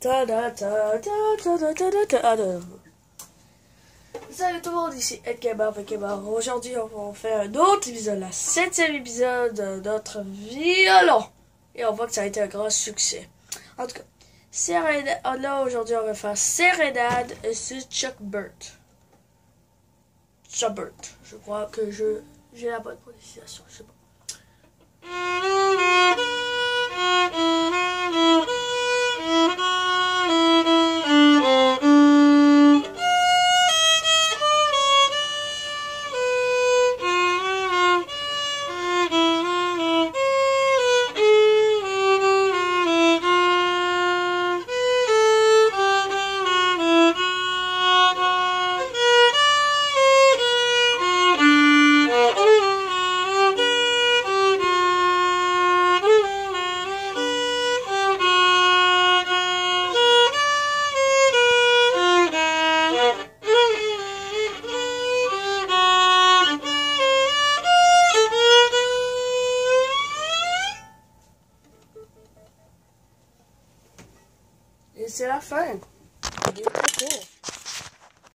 Salut tout le monde, ici Ed Kebab. Aujourd'hui, on va faire un autre épisode, la septième épisode de notre violon. Et on voit que ça a été un grand succès. En tout cas, Serenade, oh là aujourd'hui, on va faire Serenade et c'est Chuck Burt. Chuck Burt. Je crois que je j'ai la bonne prononciation, je sais pas. será fun. You cool.